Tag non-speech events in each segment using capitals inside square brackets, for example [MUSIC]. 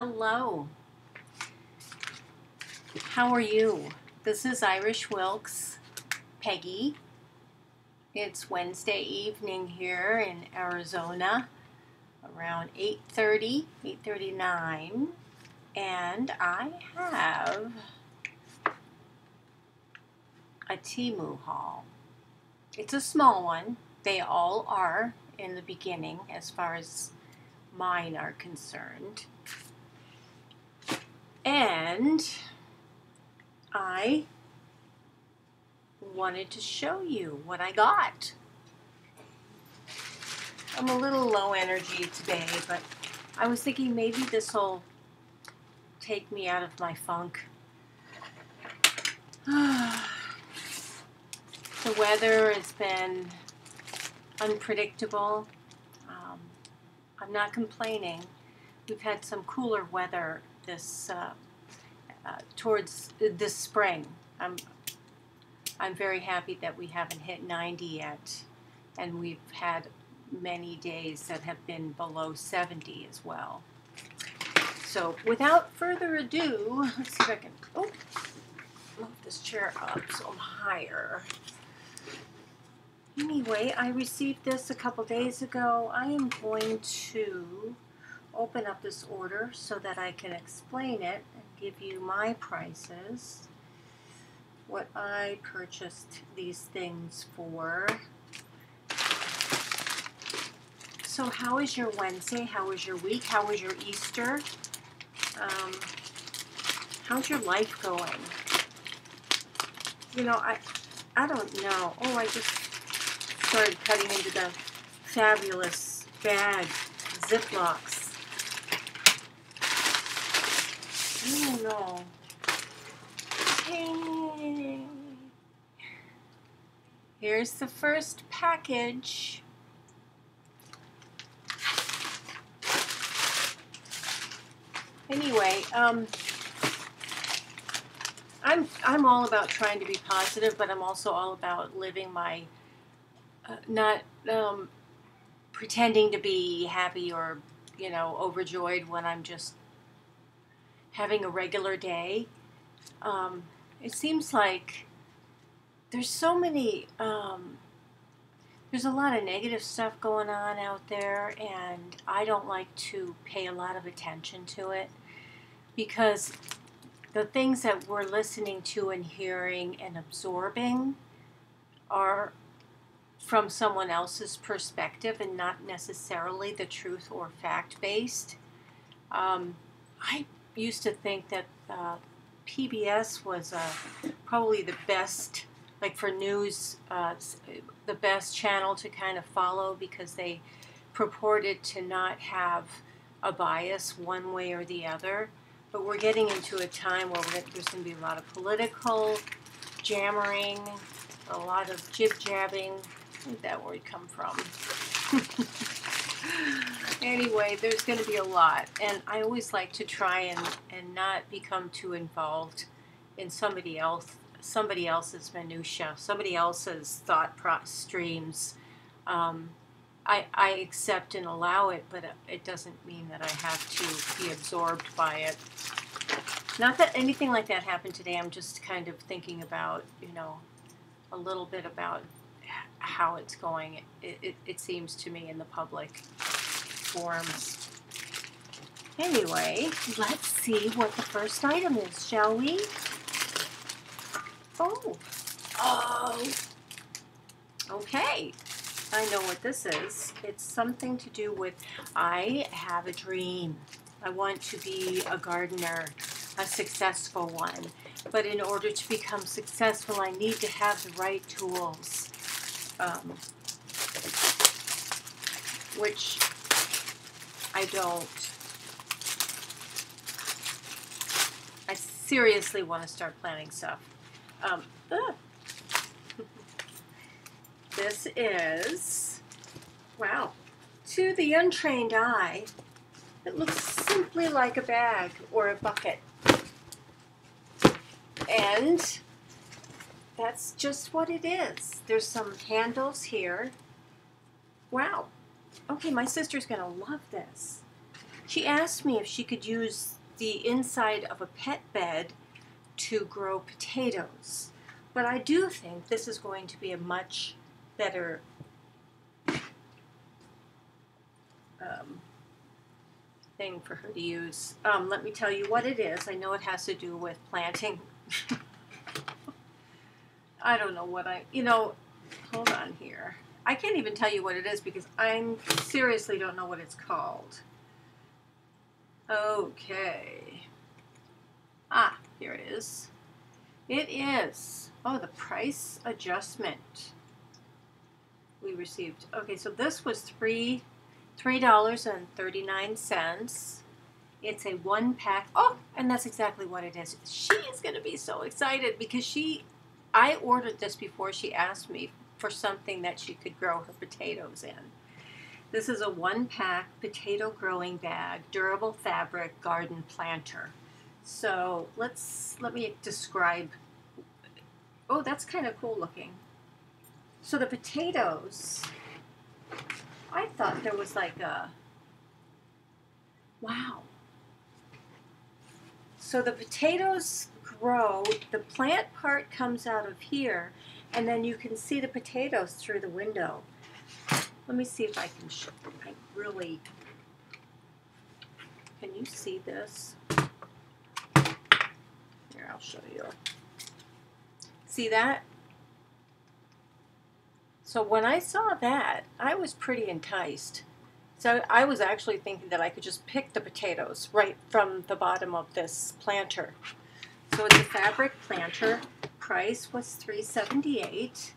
Hello. How are you? This is Irish Wilkes, Peggy. It's Wednesday evening here in Arizona, around 8:30, 8:39, and I have a Temu haul. It's a small one. They all are in the beginning as far as mine are concerned. And I wanted to show you what I got. I'm a little low energy today, but I was thinking maybe this will take me out of my funk. [SIGHS] the weather has been unpredictable. Um, I'm not complaining. We've had some cooler weather this uh, uh, towards this spring. I'm I'm very happy that we haven't hit 90 yet, and we've had many days that have been below 70 as well. So without further ado, let's see if I can oh, move this chair up so I'm higher. Anyway, I received this a couple days ago. I am going to open up this order so that I can explain it and give you my prices, what I purchased these things for. So how was your Wednesday? How was your week? How was your Easter? Um, how's your life going? You know, I, I don't know. Oh, I just started cutting into the fabulous bag Ziplocs No. Here's the first package. Anyway, um, I'm I'm all about trying to be positive, but I'm also all about living my uh, not um, pretending to be happy or you know overjoyed when I'm just having a regular day. Um, it seems like there's so many, um, there's a lot of negative stuff going on out there, and I don't like to pay a lot of attention to it because the things that we're listening to and hearing and absorbing are from someone else's perspective and not necessarily the truth or fact based. Um, I used to think that uh, PBS was uh, probably the best, like for news, uh, the best channel to kind of follow because they purported to not have a bias one way or the other. But we're getting into a time where there's going to be a lot of political jammering, a lot of jib jabbing. Where did that word come from? [LAUGHS] anyway, there's going to be a lot, and I always like to try and, and not become too involved in somebody else somebody else's minutia, somebody else's thought streams. Um, I, I accept and allow it, but it doesn't mean that I have to be absorbed by it. Not that anything like that happened today. I'm just kind of thinking about, you know, a little bit about how it's going. It, it, it seems to me in the public forms. Anyway, let's see what the first item is, shall we? Oh. Oh. Okay. I know what this is. It's something to do with I have a dream. I want to be a gardener, a successful one. But in order to become successful, I need to have the right tools. Um, which I don't. I seriously want to start planning stuff. Um, this is, wow, to the untrained eye, it looks simply like a bag or a bucket. And that's just what it is. There's some handles here. Wow, Okay, my sister's going to love this. She asked me if she could use the inside of a pet bed to grow potatoes. But I do think this is going to be a much better um, thing for her to use. Um, let me tell you what it is. I know it has to do with planting. [LAUGHS] I don't know what I, you know, hold on here. I can't even tell you what it is because I seriously don't know what it's called. Okay. Ah, here it is. It is. Oh, the price adjustment we received. Okay, so this was three three dollars and thirty nine cents. It's a one pack. Oh, and that's exactly what it is. She is going to be so excited because she, I ordered this before she asked me for something that she could grow her potatoes in. This is a one pack potato growing bag, durable fabric garden planter. So let's let me describe. Oh, that's kind of cool looking. So the potatoes, I thought there was like a, wow. So the potatoes grow, the plant part comes out of here, and then you can see the potatoes through the window. Let me see if I can I really, can you see this? Here, I'll show you. See that? So when I saw that, I was pretty enticed. So I was actually thinking that I could just pick the potatoes right from the bottom of this planter. So it's a fabric planter. Price was three seventy eight.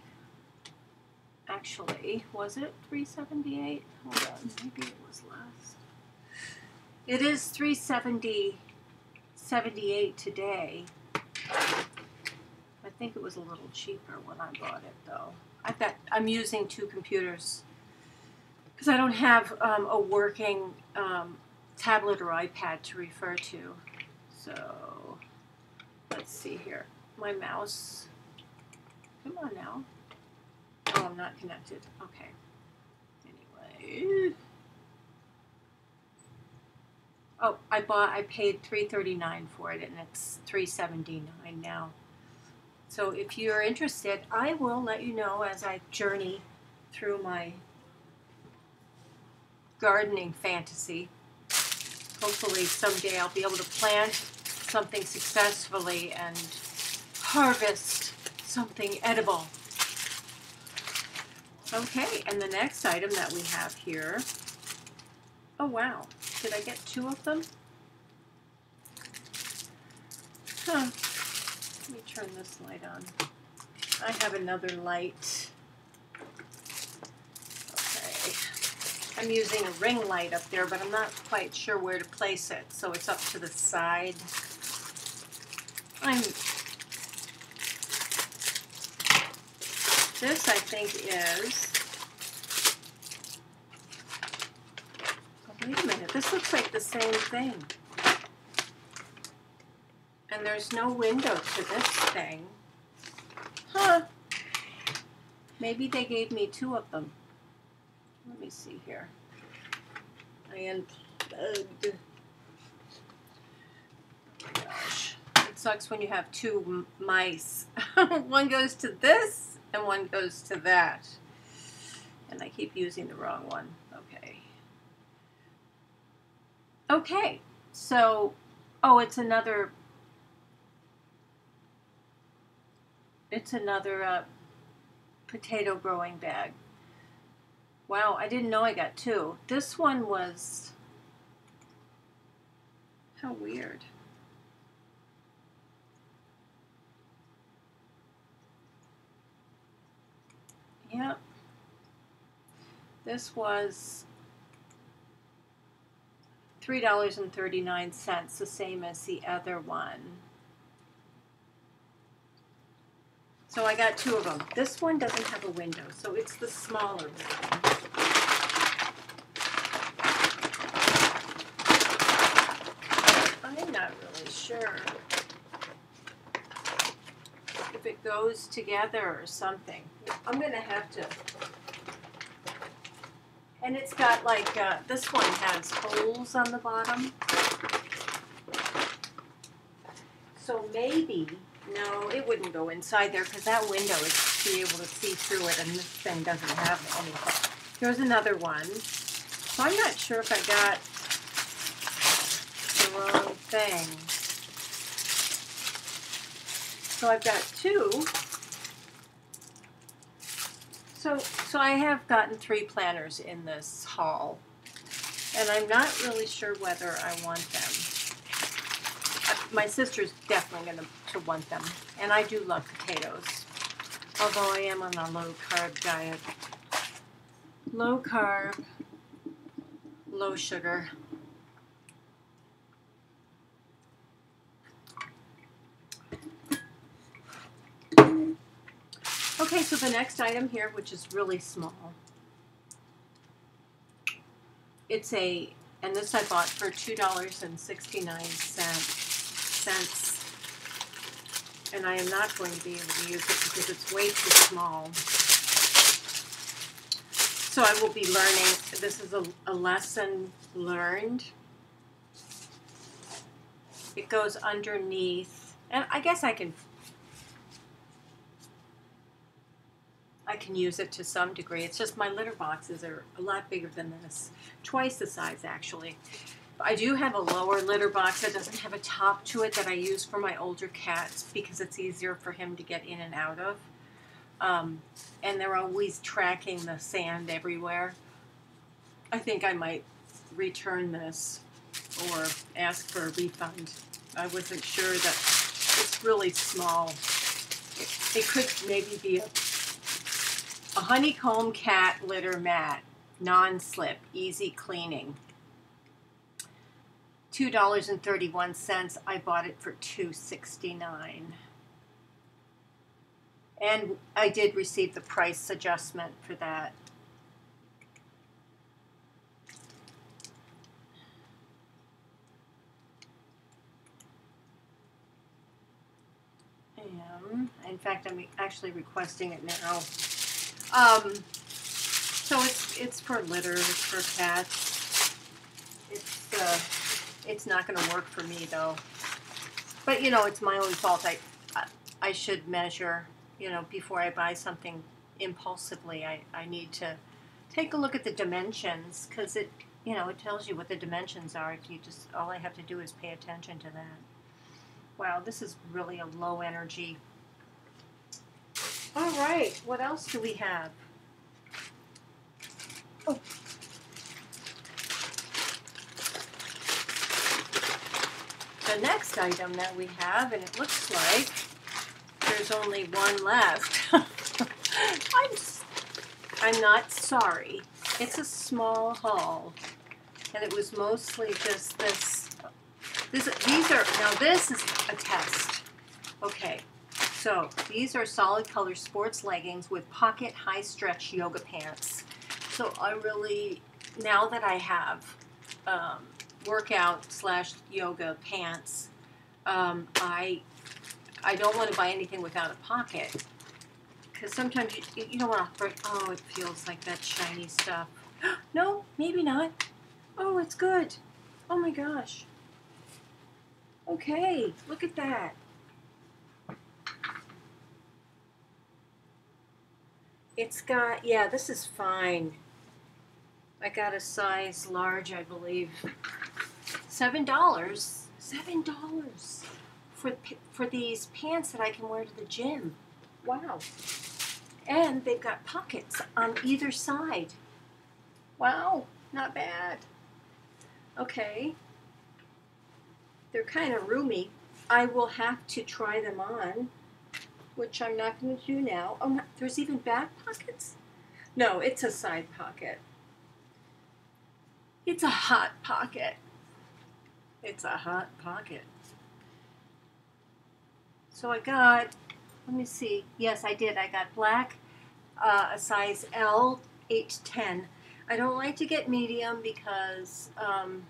Actually, was it three seventy eight? Hold on, maybe it was less. It is three seventy seventy eight today. I think it was a little cheaper when I bought it though. I've got I'm using two computers because I don't have um, a working um, tablet or iPad to refer to. So let's see here. My mouse. Come on now. Oh, I'm not connected. Okay. Anyway. Oh, I bought. I paid three thirty nine for it, and it's three seventy nine now. So if you're interested, I will let you know as I journey through my gardening fantasy. Hopefully someday I'll be able to plant something successfully and harvest something edible. Okay, and the next item that we have here, oh wow, did I get two of them? Huh. Let me turn this light on. I have another light. Okay. I'm using a ring light up there, but I'm not quite sure where to place it, so it's up to the side. I'm this I think is oh, wait a minute, this looks like the same thing. And there's no window to this thing. Huh. Maybe they gave me two of them. Let me see here. I unplugged. Oh my gosh. It sucks when you have two mice. [LAUGHS] one goes to this and one goes to that. And I keep using the wrong one. Okay. Okay. So, oh, it's another It's another uh, potato growing bag. Wow, I didn't know I got two. This one was. How weird. Yep. This was $3.39, the same as the other one. So I got two of them. This one doesn't have a window, so it's the smaller one. I'm not really sure if it goes together or something. I'm going to have to And it's got like, uh, this one has holes on the bottom. So maybe, no, it wouldn't go inside there because that window is to be able to see through it and this thing doesn't have anything. Here's another one. So I'm not sure if I got the wrong thing. So I've got two. So, so I have gotten three planners in this haul, and I'm not really sure whether I want them. Uh, My sister's definitely going to want them, and I do love potatoes, although I am on a low carb diet. Low carb, Okay, so the next item here, which is really small, it's a, and this I bought for two dollars and sixty nine cents. And I am not going to be able to use it because it's way too small. So I will be learning. This is a, a lesson learned. It goes underneath, and I guess I can I can use it to some degree. It's just my litter boxes are a lot bigger than this, twice the size actually. I do have a lower litter box that doesn't have a top to it that I use for my older cats because it's easier for him to get in and out of. Um, and they're always tracking the sand everywhere. I think I might return this or ask for a refund. I wasn't sure that it's really small. It, it could maybe be a a honeycomb cat litter mat, non-slip, easy cleaning. $2.31. I bought it for $2.69. And I did receive the price adjustment for that. And in fact, I'm actually requesting it now. Um, so it's it's for litter, it's for cats. It's uh, it's not going to work for me though. But you know, it's my own fault. I I should measure. You know, before I buy something impulsively, I I need to take a look at the dimensions because it you know it tells you what the dimensions are. If you just all I have to do is pay attention to that. Wow, this is really a low energy all right, what else do we have? Oh. The next item that we have, and it looks like there's only one left. [LAUGHS] I'm, I'm not sorry. It's a small haul, and it was mostly just this. This, these are now. This is a test. Okay, so these are solid color sports leggings with pocket high stretch yoga pants. So I really, now that I have um, workout slash yoga pants, um, I I don't want to buy anything without a pocket because sometimes you, you don't want to. Oh, it feels like that shiny stuff. [GASPS] no, maybe not. Oh, it's good. Oh my gosh. Okay, look at that. It's got, yeah, this is fine. I got a size large, I believe. Seven dollars. Seven dollars for for these pants that I can wear to the gym. Wow. And they've got pockets on either side. Wow, not bad. Okay. They're kind of roomy. I will have to try them on which I'm not going to do now. Oh, no, there's even back pockets? No, it's a side pocket. It's a hot pocket. It's a hot pocket. So I got, let me see. Yes, I did. I got black, uh, a size L, 8 to 10. I don't like to get medium because um,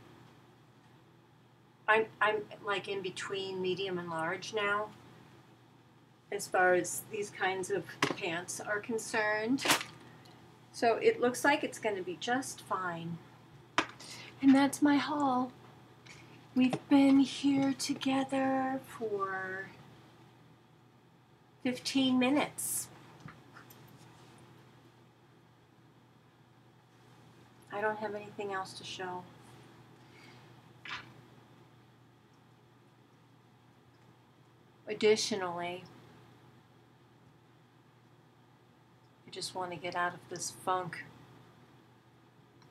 I'm, I'm like in between medium and large now as far as these kinds of pants are concerned. So it looks like it's going to be just fine. And that's my haul. We've been here together for 15 minutes. I don't have anything else to show. Additionally, I just want to get out of this funk.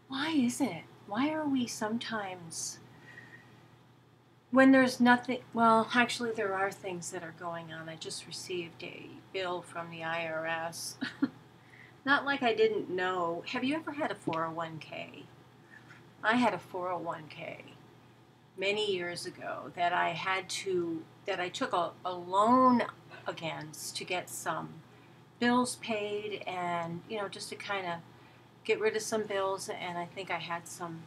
Why is it? Why are we sometimes, when there's nothing, well, actually, there are things that are going on. I just received a bill from the IRS. [LAUGHS] Not like I didn't know. Have you ever had a 401k? I had a 401k many years ago that I had to, that I took a, a loan against to get some bills paid and, you know, just to kind of get rid of some bills. And I think I had some,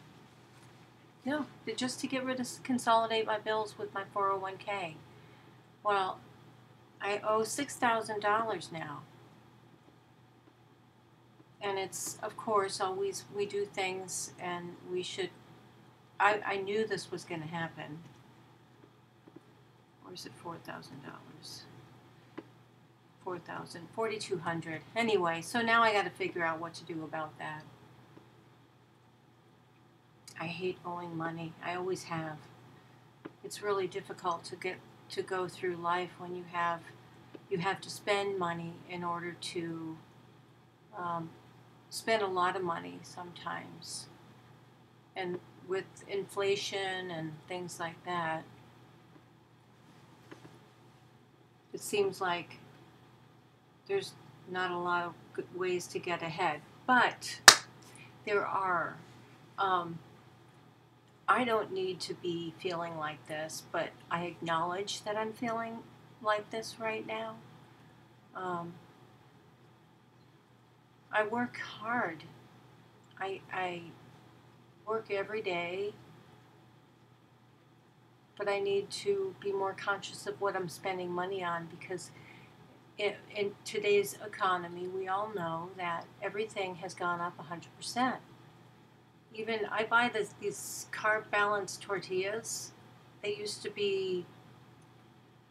no, just to get rid of, consolidate my bills with my 401k. Well, I owe $6,000 now. And it's, of course, always we do things and we should I, I knew this was going to happen. Or is it four thousand dollars? Four thousand, forty-two hundred. Anyway, so now I got to figure out what to do about that. I hate owing money. I always have. It's really difficult to get to go through life when you have you have to spend money in order to um, spend a lot of money sometimes. And with inflation and things like that, it seems like there's not a lot of good ways to get ahead. But there are. Um, I don't need to be feeling like this, but I acknowledge that I'm feeling like this right now. Um, I work hard. I, I work every day, but I need to be more conscious of what I'm spending money on because in, in today's economy, we all know that everything has gone up 100%. Even I buy this, these carb balanced tortillas. They used to be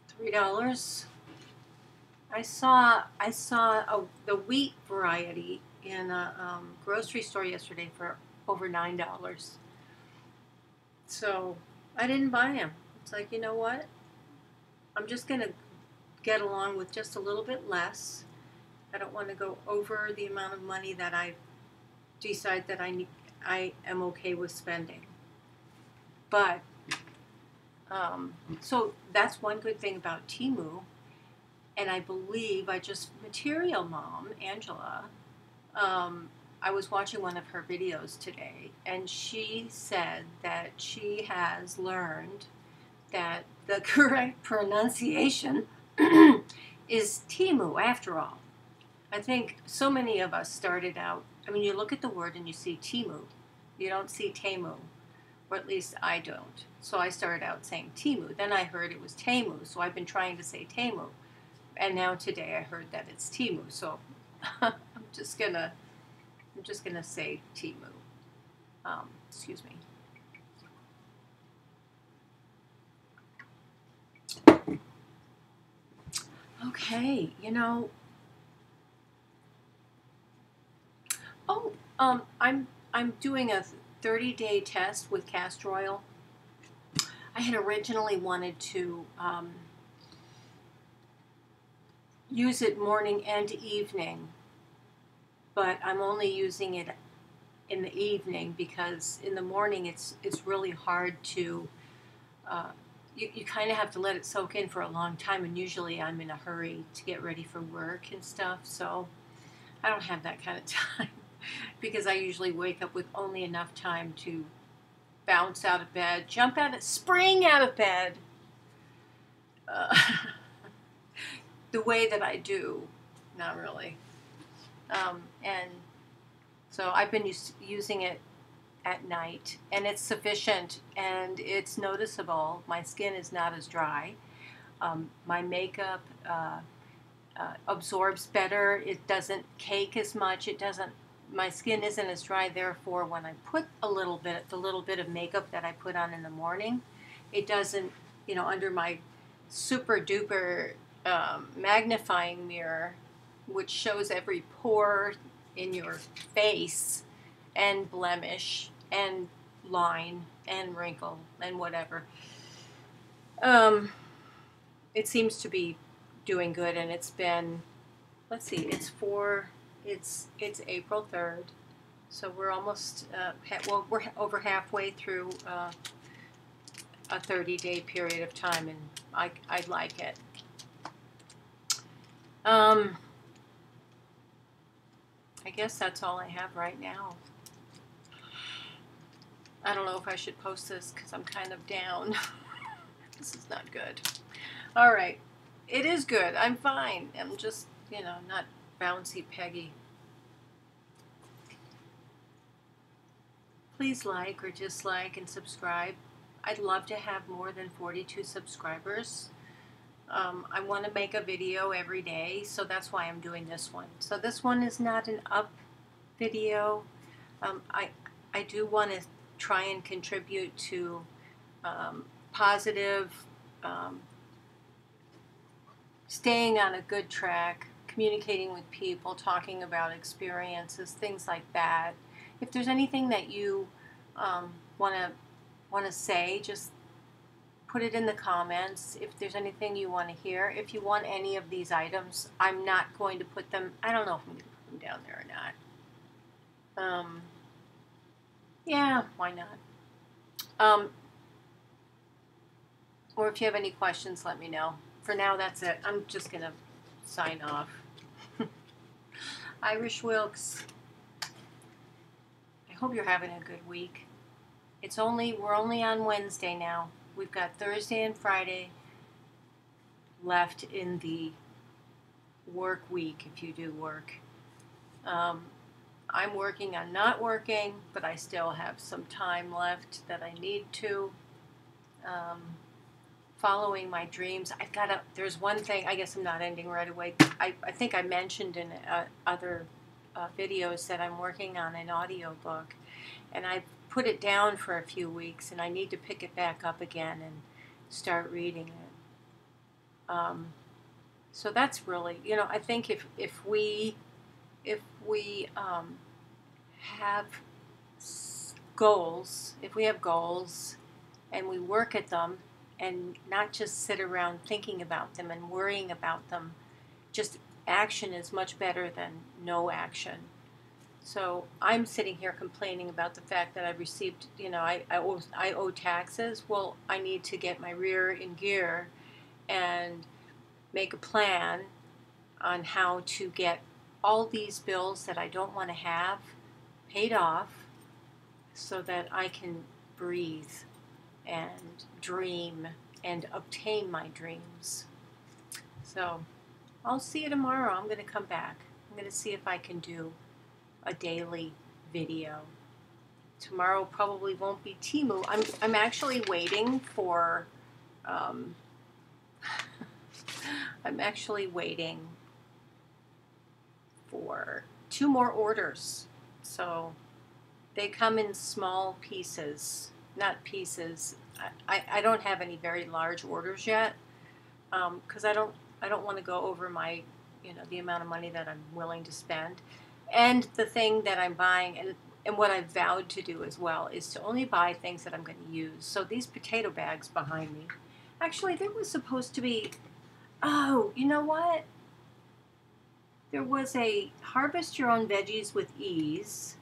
three dollars. I saw I saw a, the wheat variety in a um, grocery store yesterday for over nine dollars. So I didn't buy them. It's like you know what? I'm just gonna get along with just a little bit less. I don't want to go over the amount of money that I decide that I need, I am okay with spending. But um, so that's one good thing about Temu, and I believe I just Material Mom Angela um, I was watching one of her videos today, and she said that she has learned that the [LAUGHS] correct pronunciation [CLEARS THROAT] is Timu after all. I think so many of us started out, I mean, you look at the word and you see Timu, you don't see Temu, or at least I don't. So I started out saying Timu. Then I heard it was Temu, so I've been trying to say Temu. And now today I heard that it's Timu, so [LAUGHS] I'm just gonna I'm just to say Timu. Um, excuse me. Okay, you know. Oh, um, I'm I'm doing a 30-day test with castor oil. I had originally wanted to um, use it morning and evening but I'm only using it in the evening because in the morning it's it's really hard to uh, you, you kind of have to let it soak in for a long time and usually I'm in a hurry to get ready for work and stuff so I don't have that kind of [LAUGHS] time because I usually wake up with only enough time to bounce out of bed jump out of spring out of bed. Uh, [LAUGHS] the way that I do not really. Um, and so I've been us- using it at night, and it's sufficient and it's noticeable. My skin is not as dry. Um, my makeup uh, uh, absorbs better. It doesn't cake as much. It doesn't my skin isn't as dry. Therefore, when I put a little bit, the little bit of makeup that I put on in the morning, it doesn't, you know, under my super duper um, magnifying mirror, which shows every pore in your face and blemish and line and wrinkle and whatever. Um, it seems to be doing good, and it's been, let's see, it's four, it's it's April third, so we're almost, uh, ha- well, we're over halfway through uh, a thirty day period of time, and I I like it. Um, I guess that's all I have right now. I don't know if I should post this because I'm kind of down. [LAUGHS] this is not good. All right. It is good. I'm fine. I'm just, you know, not bouncy Peggy. Please like or dislike and subscribe. I'd love to have more than 42 subscribers. Um, I want to make a video every day, so that's why I'm doing this one. So this one is not an up video. Um, I, I do want to try and contribute to um, positive, um, staying on a good track, communicating with people, talking about experiences, things like that. If there's anything that you want to want to say, just put it in the comments. If there's anything you want to hear, if you want any of these items, I'm not going to put them. I don't know if I'm going to put them down there or not. Um, yeah, why not? Um, or if you have any questions, let me know. For now, that's it. I'm just going to sign off. [LAUGHS] Irish Wilkes. I hope you're having a good week. It's only we're only on Wednesday now. We've got Thursday and Friday left in the work week if you do work. Um, I'm working on not working, but I still have some time left that I need to. Um, following my dreams. I've got a, there's one thing, I guess I'm not ending right away. I, I think I mentioned in uh, other uh, videos that I'm working on an audio book, and I've put it down for a few weeks, and I need to pick it back up again and start reading it. Um, so that's really, you know, I think if, if we if we um, have goals, if we have goals and we work at them and not just sit around thinking about them and worrying about them, just action is much better than no action. So I'm sitting here complaining about the fact that I've received, you know, I, I, owe, I owe taxes. Well, I need to get my rear in gear and make a plan on how to get all these bills that I don't want to have paid off so that I can breathe and dream and obtain my dreams. So I'll see you tomorrow. I'm going to come back. I'm going to see if I can do a daily video. Tomorrow probably won't be Timu. I'm, I'm actually waiting for, um, [LAUGHS] I'm actually waiting two more orders. So they come in small pieces, not pieces. I, I don't have any very large orders yet because um, I don't I don't want to go over my you know the amount of money that I'm willing to spend, and the thing that I'm buying and and what I've vowed to do as well is to only buy things that I'm going to use. So these potato bags behind me, actually there was supposed to be, oh you know what? There was a harvest your own veggies with ease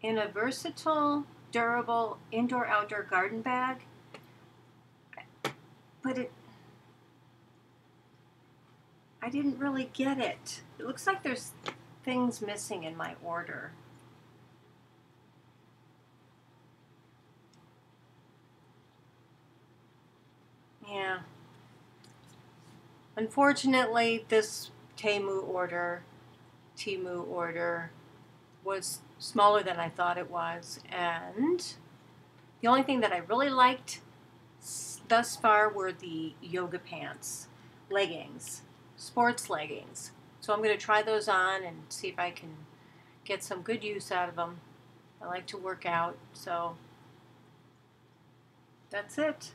in a versatile, durable indoor outdoor garden bag. But it I didn't really get it. It looks like there's things missing in my order. Unfortunately, this Temu order, Temu order, was smaller than I thought it was. And the only thing that I really liked thus far were the yoga pants, leggings, sports leggings. So I'm going to try those on and see if I can get some good use out of them. I like to work out, so that's it.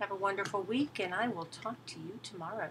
Have a wonderful week, and I will talk to you tomorrow.